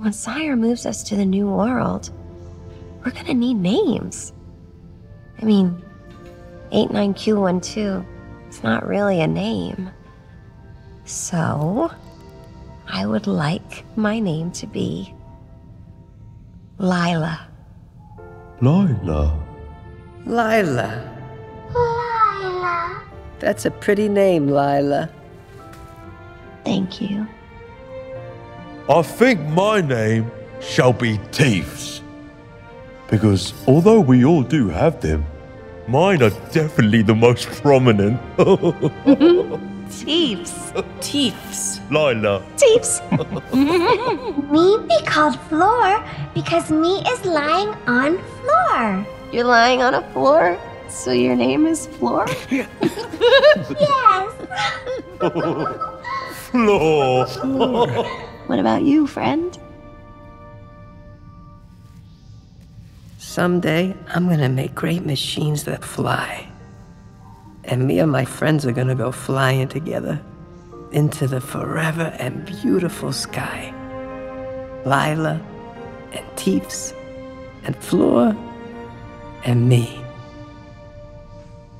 when Sire moves us to the new world, we're gonna need names. I mean, 89Q12, it's not really a name. So, I would like my name to be Lylla. Lylla. Lylla. Lylla. That's a pretty name, Lylla. Thank you. I think my name shall be Teefs. Because although we all do have them, mine are definitely the most prominent. Teeps. Teefs. Lylla. Teeps. me be called Floor because me is lying on floor. You're lying on a floor, so your name is Floor? Yes. Floor. What about you, friend? Someday, I'm gonna make great machines that fly. And me and my friends are gonna go flying together into the forever and beautiful sky. Lylla and Teefs and Floor and me.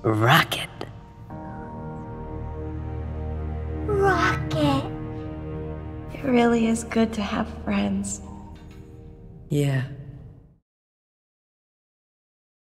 Rocket. It really is good to have friends. Yeah.